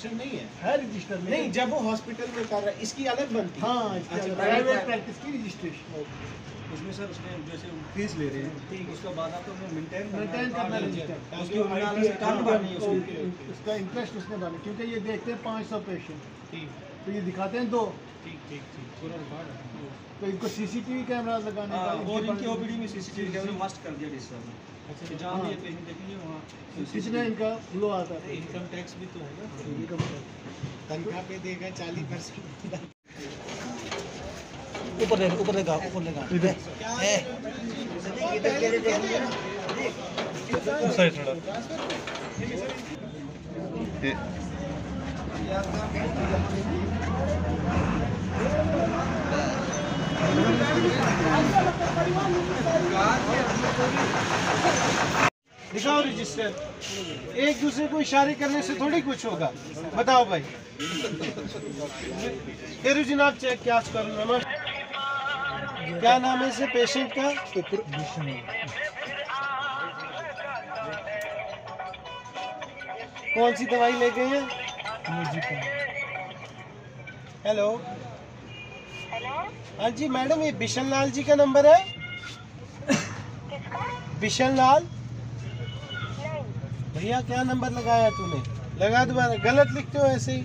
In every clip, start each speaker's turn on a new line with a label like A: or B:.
A: Register नहीं है।
B: है रजिस्टर नहीं,
A: नहीं जब वो हॉस्पिटल में कर रहा है इसकी अलग बनती है।
B: हाँ
A: अच्छा,
B: प्राइवेट प्रैक्टिस की रजिस्ट्रेशन
C: उसमें सर उसने जैसे फ़ीस ले रहे हैं। ठीक उसके बाद आपको मेंटेन
B: मेंटेन करना
A: हाँ,
B: रजिस्टर
A: उसकी काम भरनी है उसकी।
B: इंटरेस्ट उसने डाला क्योंकि ये देखते हैं पाँच सौ पेशेंट
A: ठीक।
B: तो ये दिखाते हैं दो।
A: ठीक ठीक ठीक।
C: है
B: तो इनको सीसीटीवी कैमरा लगाने का
C: हाँ, और
B: इनके
C: ओपीडी में सीसीटीवी कैमरा मस्ट कर दिया डिस्टर्ब में। अच्छा। जहाँ भी ये पेशेंट देखेंगे वहाँ
B: कितने इनका फ्लो आता है
A: इनकम टैक्स भी तो है ना।
B: Income tax.
A: तनख्वाह पे देगा चालीस परसेंट।
D: ऊपर देख ऊपर देखा ऊपर देखा ए सही थोड़ा।
A: दिखाओ रजिस्टर। एक दूसरे को इशारे करने से थोड़ी कुछ होगा। बताओ भाई। फिर जनाब चेक क्या करो नमस्ते क्या नाम है इसे? पेशेंट का? कौन सी दवाई ले गए हैं? हेलो हाँ। जी मैडम ये बिशन लाल जी का नंबर है। बिशन लाल? भैया क्या नंबर लगाया तूने? लगा दोबारा गलत लिखते हो ऐसे ही।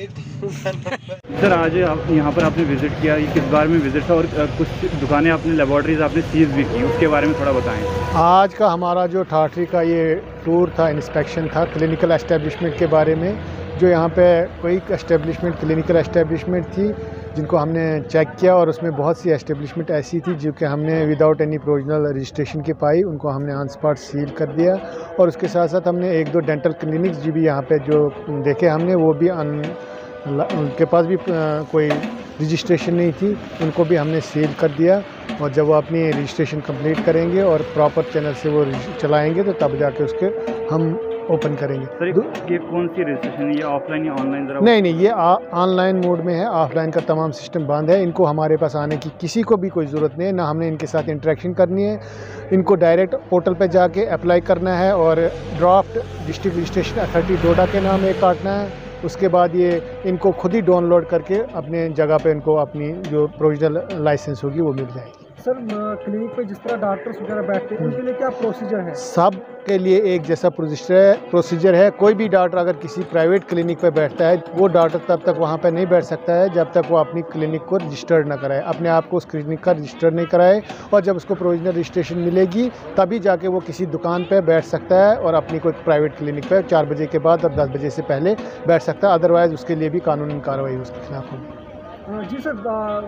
A: ये टिंकू का नंबर।
E: सर आज आप यहाँ पर आपने विज़िट किया ये किस बार में विज़िट था और कुछ दुकानें आपने लेबॉर्ट्रीज आपने सीज भी की उसके बारे में थोड़ा बताएँ।
F: आज का हमारा जो ठाठरी का ये टूर था इंस्पेक्शन था क्लिनिकल एस्टेब्लिशमेंट के बारे में, जो यहाँ पे कोई एस्टेब्लिशमेंट क्लिनिकल एस्टेब्लिशमेंट थी, जिनको हमने चेक किया और उसमें बहुत सी एस्टेब्लिशमेंट ऐसी थी, जो कि हमने विदाउट एनी प्रोविजनल रजिस्ट्रेशन के पाई, उनको हमने ऑन स्पॉट सील कर दिया। और उसके साथ साथ हमने एक दो डेंटल क्लिनिक्स जी भी यहाँ पर जो देखे हमने, वो भी उनके पास भी कोई रजिस्ट्रेशन नहीं थी। उनको भी हमने सील कर दिया और जब वो अपनी रजिस्ट्रेशन कंप्लीट करेंगे और प्रॉपर चैनल से वो चलाएँगे तो तब जाके उसके हम ओपन करेंगे।
E: सर ये- कौन सी रजिस्ट्रेशन ये ऑफलाइन या ऑनलाइन ज़रा
F: नहीं नहीं ये ऑनलाइन मोड में है। ऑफलाइन का तमाम सिस्टम बंद है। इनको हमारे पास आने की किसी को भी कोई ज़रूरत नहीं है। ना हमने इनके साथ इंटरेक्शन करनी है। इनको डायरेक्ट पोर्टल पर जाके अप्लाई करना है और draft district registration authority Doda के नाम एक काटना है। उसके बाद ये इनको खुद ही डाउनलोड करके अपने जगह पे इनको अपनी जो प्रोविजनल लाइसेंस होगी वो मिल जाएगी।
G: सर क्लिनिक पे जिस तरह डॉक्टर्स वगैरह बैठते हैं, उनके लिए क्या प्रोसीजर है?
F: सब के लिए एक जैसा प्रोसीजर है प्रोसीजर है। कोई भी डॉक्टर अगर किसी प्राइवेट क्लिनिक पर बैठता है, वो डॉक्टर तब तक वहाँ पर नहीं बैठ सकता है, जब तक वो अपनी क्लिनिक को रजिस्टर्ड ना कराए। अपने आप को उस क्लिनिक का रजिस्टर नहीं कराए और जब उसको प्रोविजनल रजिस्ट्रेशन मिलेगी, तभी जाके वो किसी दुकान पर बैठ सकता है और अपनी कोई प्राइवेट क्लिनिक पर चार बजे के बाद और दस बजे से पहले बैठ सकता है। अदरवाइज़ उसके लिए भी कानूनी कार्रवाई उसके खिलाफ होगी।
G: जी सर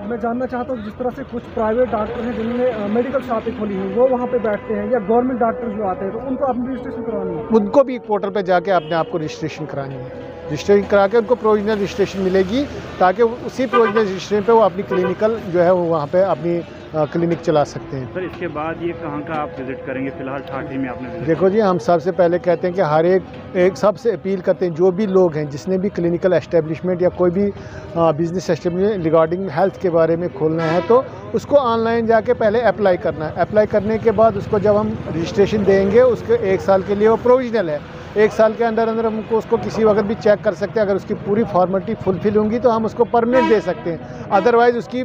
G: मैं जानना चाहता हूँ जिस तरह से कुछ प्राइवेट डॉक्टर हैं जिन्होंने मेडिकल शॉपें खोली हैं वो वहाँ पे बैठते हैं या गवर्नमेंट डॉक्टर जो आते हैं तो उनको अपनी रजिस्ट्रेशन करवानी है?
F: उनको भी एक पोर्टल पे जाके अपने आप को रजिस्ट्रेशन करानी है। रजिस्ट्रेशन करा के उनको प्रोविजनल रजिस्ट्रेशन मिलेगी, ताकि उसी प्रोविजनल रजिस्ट्रेशन पर वो अपनी क्लिनिकल जो है वो वहाँ पर अपनी क्लिनिक चला सकते हैं।
E: सर इसके बाद ये कहाँ का आप विज़िट करेंगे? फ़िलहाल ठाठी में आपने
F: देखो जी हम सबसे पहले कहते हैं कि हर एक एक सबसे अपील करते हैं जो भी लोग हैं जिसने भी क्लिनिकल एस्टेब्लिशमेंट या कोई भी बिज़नेस एस्टेब्लिशमेंट रिगार्डिंग हेल्थ के बारे में खोलना है तो उसको ऑनलाइन जाके पहले अप्लाई करना है। अप्लाई करने के बाद उसको जब हम रजिस्ट्रेशन देंगे उसके एक साल के लिए वो प्रोविजनल है। एक साल के अंदर अंदर हमको उसको किसी वक्त भी चेक कर सकते हैं। अगर उसकी पूरी फॉर्मेलिटी फुलफिल होंगी तो हम उसको परमानेंट दे सकते हैं। अदरवाइज़ उसकी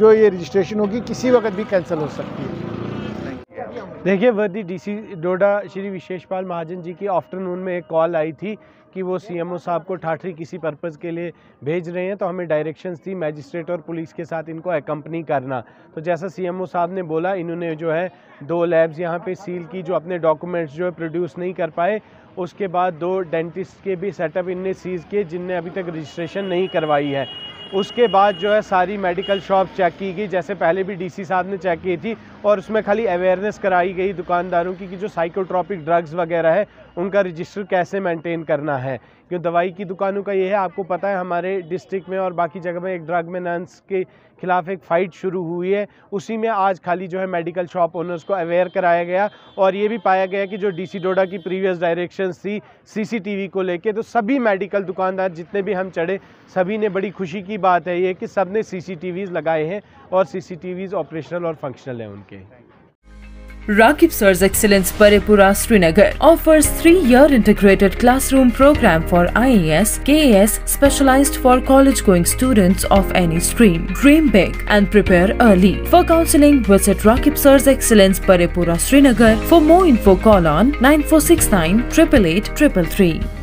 F: जो ये रजिस्ट्रेशन होगी, किसी वक्त भी कैंसिल हो सकती है।
A: देखिए, वर्दी डीसी डोडा श्री विशेषपाल महाजन जी की आफ्टरनून में एक कॉल आई थी कि वो सीएमओ साहब को ठाठरी किसी पर्पज़ के लिए भेज रहे हैं तो हमें डायरेक्शंस थी मैजिस्ट्रेट और पुलिस के साथ इनको एकम्पनी करना। तो जैसा सीएमओ साहब ने बोला, इन्होंने जो है दो लैब्स यहाँ पे सील की जो अपने डॉक्यूमेंट्स जो है प्रोड्यूस नहीं कर पाए। उसके बाद दो डेंटिस्ट के भी सेटअप इनने सीज़ किए, जिनने अभी तक रजिस्ट्रेशन नहीं करवाई है। उसके बाद जो है सारी मेडिकल शॉप चेक की गई, जैसे पहले भी डीसी साहब ने चेक की थी और उसमें खाली अवेयरनेस कराई गई दुकानदारों की कि जो साइकोट्रॉपिक ड्रग्स वगैरह है, उनका रजिस्टर कैसे मेंटेन करना है। क्यों दवाई की दुकानों का ये है, आपको पता है हमारे डिस्ट्रिक्ट में और बाकी जगह में एक ड्रग में नंस के खिलाफ एक फ़ाइट शुरू हुई है। उसी में आज खाली जो है मेडिकल शॉप ओनर्स को अवेयर कराया गया और ये भी पाया गया कि जो डीसी डोडा की प्रीवियस डायरेक्शंस थी सीसीटीवी को लेके तो सभी मेडिकल दुकानदार जितने भी हम चढ़े, सभी ने बड़ी खुशी की बात है ये कि सबने सी लगाए हैं और सी ऑपरेशनल और फंक्शनल हैं उनके।
H: Rakib Sir's Excellence Paripura Srinagar offers three-year integrated classroom program for IAS, KAS specialized for college-going students of any stream. Dream big and prepare early. For counseling, visit Rakib Sir's Excellence Paripura Srinagar. For more info, call on 9469 888 333.